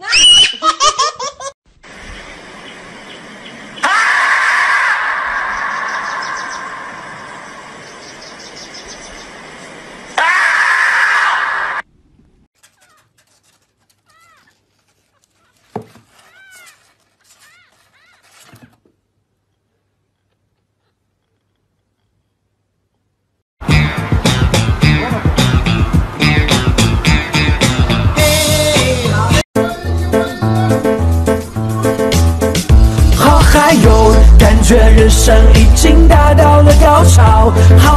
No! 人生已经达到了高潮好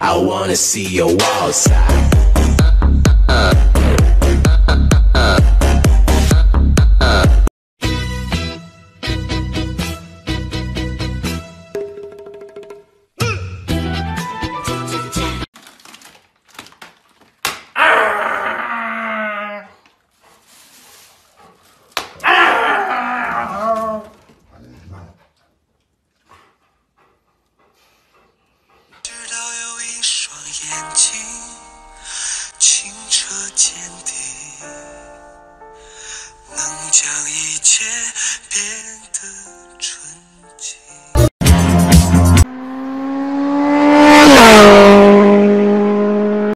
I wanna see your wild side. 坚定能将一切变得